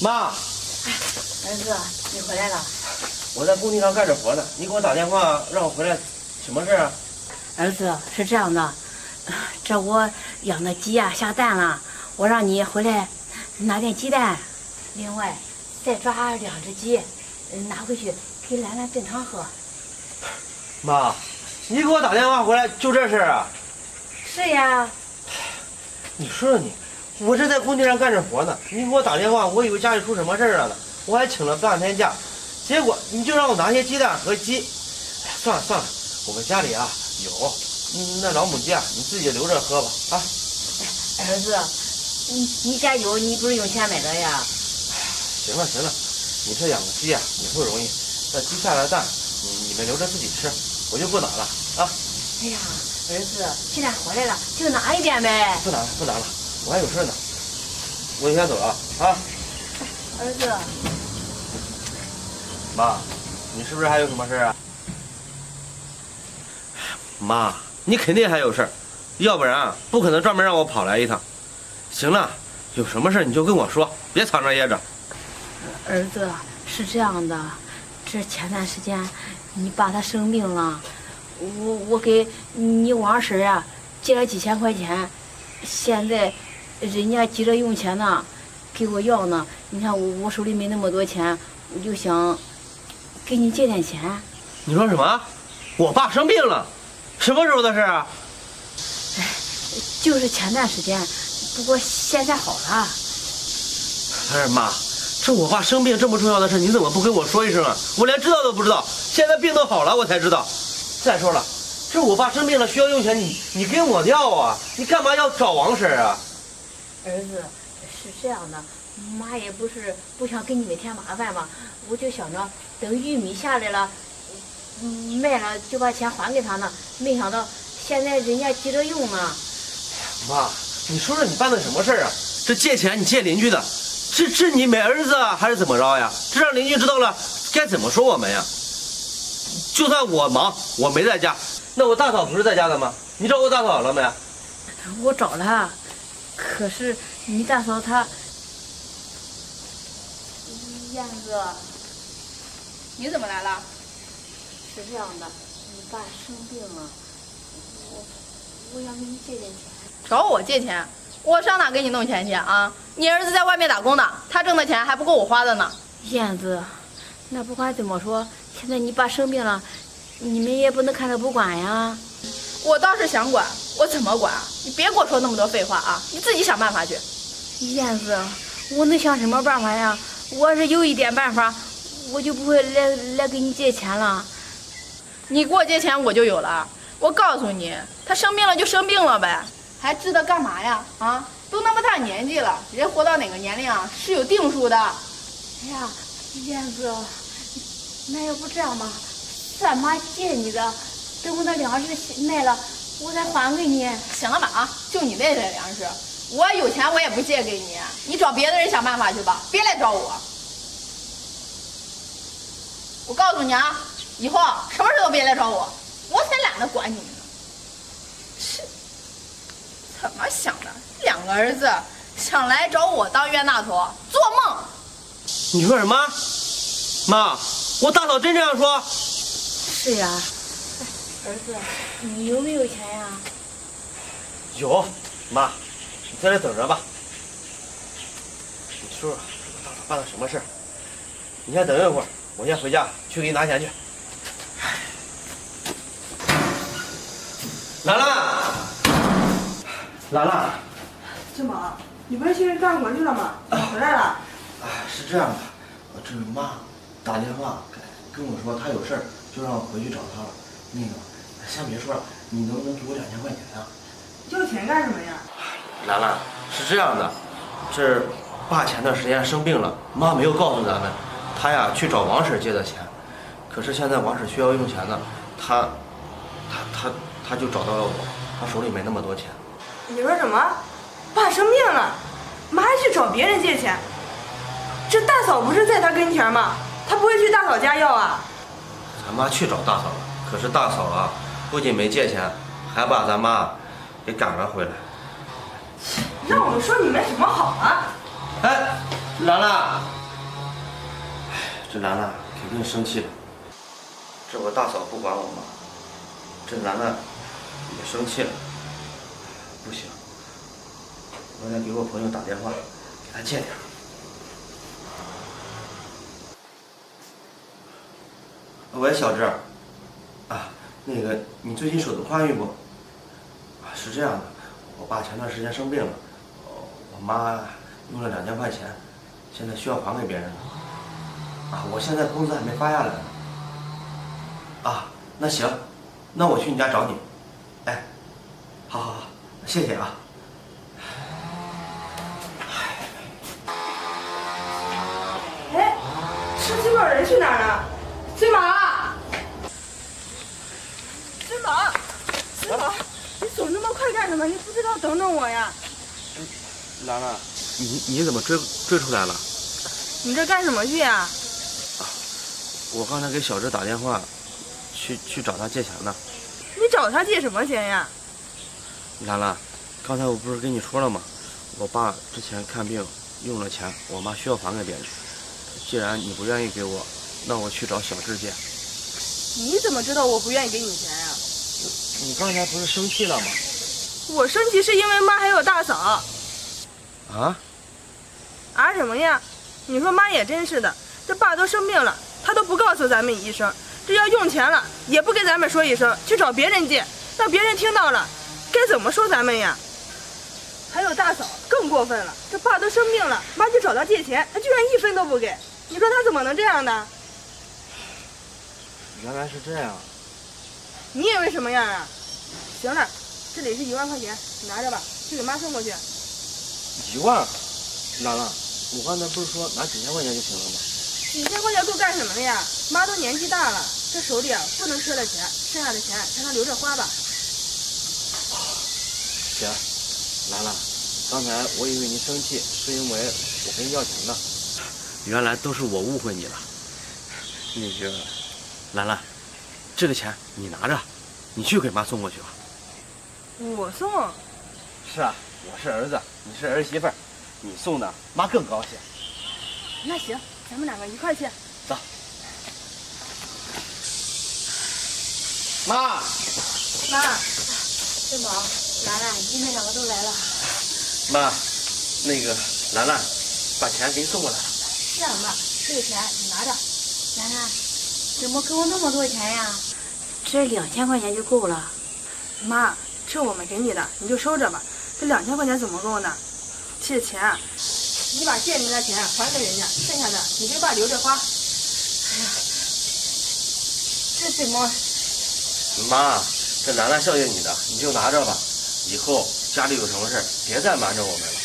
妈，儿子，你回来了。我在工地上干着活呢，你给我打电话让我回来，什么事啊？儿子，是这样的，这我养的鸡呀下蛋了，我让你回来拿点鸡蛋，另外再抓两只鸡，嗯拿回去给兰兰炖汤喝。妈，你给我打电话回来就这事儿啊？是呀，你说说你，我这在工地上干着活呢，你给我打电话，我以为家里出什么事儿了呢，我还请了半天假，结果你就让我拿些鸡蛋和鸡。哎呀，算了算了，我们家里啊有，嗯那老母鸡啊，你自己留着喝吧啊。儿子，你你家有，你不是用钱买的呀？行了行了，你这养个鸡啊也不容易，这鸡下的蛋，你你们留着自己吃，我就不拿了啊。哎呀，儿子，鸡蛋回来了，就拿一点呗。不拿了不拿了，我还有事呢，我先走了啊。儿子，妈，你是不是还有什么事啊？妈，你肯定还有事儿，要不然啊不可能专门让我跑来一趟。行了，有什么事你就跟我说，别藏着掖着。儿子是这样的，这前段时间你爸他生病了，我我给你王婶啊借了几千块钱，现在人家急着用钱呢，给我要呢。你看我我手里没那么多钱，我就想给你借点钱。你说什么？我爸生病了，什么时候的事啊？就是前段时间，不过现在好了。哎妈，这我爸生病这么重要的事，你怎么不跟我说一声啊？我连知道都不知道，现在病都好了我才知道。再说了，这我爸生病了需要用钱，你你跟我要啊？你干嘛要找王婶啊？儿子，是这样的，妈也不是不想给你们添麻烦嘛，我就想着等玉米下来了，嗯，卖了就把钱还给他呢。没想到现在人家急着用呢。妈，你说说你办的什么事儿啊？这借钱你借邻居的，这这你没儿子啊，还是怎么着呀？这让邻居知道了，该怎么说我们呀？就算我忙，我没在家，那我大嫂不是在家的吗？你找我大嫂了没？我找了，可是你大嫂她，燕子你怎么来了？是这样的，你爸生病了，我我想给你借点钱。找我借钱？我上哪给你弄钱去啊？你儿子在外面打工呢，他挣的钱还不够我花的呢。燕子，那不管怎么说，现在你爸生病了，你们也不能看着不管呀。我倒是想管，我怎么管？你别给我说那么多废话啊！你自己想办法去。燕子，我能想什么办法呀？我要是有一点办法，我就不会来来给你借钱了。你给我借钱，我就有了。我告诉你，他生病了就生病了呗，还治他干嘛呀？啊，都那么大年纪了，人活到哪个年龄啊是有定数的。哎呀，燕子，那要不这样吧，咱妈借你的，等我那粮食卖了，我再还给你。行了吧啊，就你那点粮食，我有钱我也不借给你，你找别的人想办法去吧，别来找我。我告诉你啊，以后什么事都别来找我，我才懒得管你们呢。是，怎么想的？两个儿子想来找我当冤大头，做梦！你说什么？妈，我大嫂真这样说？是呀，儿子，你有没有钱呀？有，妈，你在这等着吧。你说说，我大嫂办了什么事儿？你先等一会儿，我先回家去给你拿钱去。兰兰，兰兰，志猛，你不是去干活去了吗？怎么回来了？哎，是这样的，我这妈打电话跟我说她有事儿，就让我回去找她了。那个，先别说了，你能不能给我两千块钱啊、要钱干什么呀？兰兰，是这样的，这爸前段时间生病了，妈没有告诉咱们，他呀去找王婶借的钱，可是现在王婶需要用钱呢，他，他他他就找到了我，他手里没那么多钱。你说什么？爸生病了，妈还去找别人借钱？这大嫂不是在他跟前吗？他不会去大嫂家要啊？咱妈去找大嫂了，可是大嫂啊，不仅没借钱，还把咱妈给赶了回来。让我们说你们什么好啊？哎，兰兰，哎，这兰兰肯定生气了。这我大嫂不管我妈，这兰兰也生气了。不行，我得给我朋友打电话，给他借点。喂，小志，啊，那个你最近手头宽裕不？啊，是这样的，我爸前段时间生病了，我妈用了两千块钱，现在需要还给别人了。啊，我现在工资还没发下来呢。啊，那行，那我去你家找你。哎，好好好，谢谢啊。哎，生气豹人去哪儿了？孙马，你不知道等等我呀？兰兰，你你怎么追追出来了？你这干什么去呀？我刚才给小志打电话，去去找他借钱呢。你找他借什么钱呀？兰兰，刚才我不是跟你说了吗？我爸之前看病用了钱，我妈需要还给别人。既然你不愿意给我，那我去找小志借。你怎么知道我不愿意给你钱呀？你刚才不是生气了吗？我生气是因为妈还有大嫂。啊？啊什么呀？你说妈也真是的，这爸都生病了，他都不告诉咱们一声，这要用钱了也不跟咱们说一声，去找别人借，让别人听到了，该怎么说咱们呀？还有大嫂更过分了，这爸都生病了，妈去找他借钱，他居然一分都不给，你说他怎么能这样呢？原来是这样。你以为什么样啊？行了，这里是一万块钱，你拿着吧，去给妈送过去。一万？兰兰，我刚才不是说拿几千块钱就行了吗？几千块钱够干什么的呀？妈都年纪大了，这手里啊不能赊了钱，剩下的钱才能留着花吧。行，兰兰，刚才我以为你生气是因为我跟你要钱呢，原来都是我误会你了。那个，兰兰，这个钱你拿着，你去给妈送过去吧。我送，是啊，我是儿子，你是儿媳妇儿，你送的妈更高兴。那行，咱们两个一块去。走。妈，妈，孙宝、兰兰，你们两个都来了。妈，那个兰兰，把钱给你送过来了。这样吧，这个钱你拿着。兰兰，怎么给我那么多钱呀？这两千块钱就够了。妈，这我们给你的，你就收着吧。这两千块钱怎么够呢？借钱，你把借你的钱还给人家，剩下的你给爸留着花。哎呀这怎么？妈，这兰兰孝敬你的，你就拿着吧。以后家里有什么事儿，别再瞒着我们了。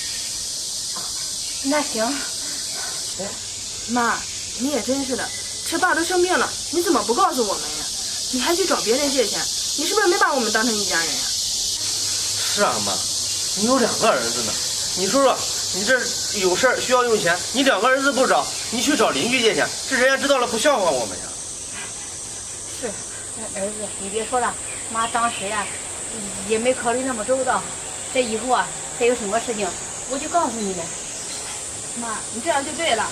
那行，哎妈，你也真是的，这爸都生病了，你怎么不告诉我们呀？你还去找别人借钱，你是不是没把我们当成一家人呀？是啊，妈，你有两个儿子呢。你说说，你这有事儿需要用钱，你两个儿子不找，你去找邻居借钱，这人家知道了不笑话我们呀？是，儿子，你别说了，妈当时呀、也没考虑那么周到。这以后啊，再有什么事情，我就告诉你们。妈，你这样就对了。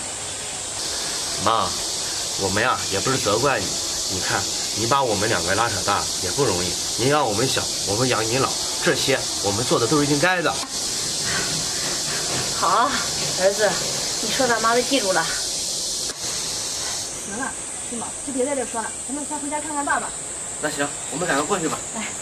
妈，我们呀也不是责怪你，你看你把我们两个拉扯大也不容易，您养我们小，我们养你老，这些我们做的都是应该的。好，儿子，你说的妈都记住了。行了，金宝，就别在这说了，咱们先回家看看爸爸。那行，我们赶快过去吧。来。